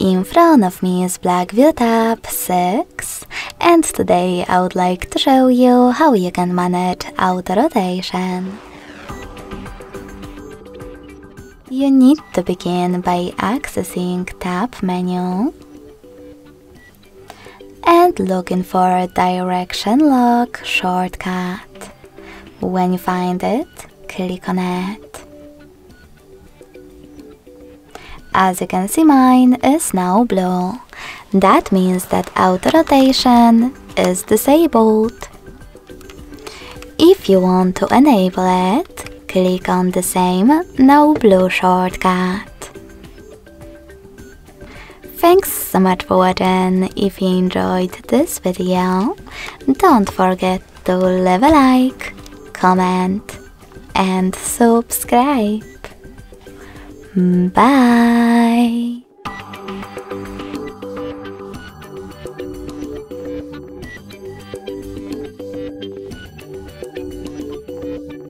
In front of me is Blackview tab 6 and today I would like to show you how you can manage auto rotation. You need to begin by accessing tab menu and looking for direction lock shortcut. When you find it, click on it. As you can see mine is now blue. That means that auto rotation is disabled. If you want to enable it, click on the same now blue shortcut. Thanks so much for watching. If you enjoyed this video, don't forget to leave a like, comment and subscribe. Mm, bye.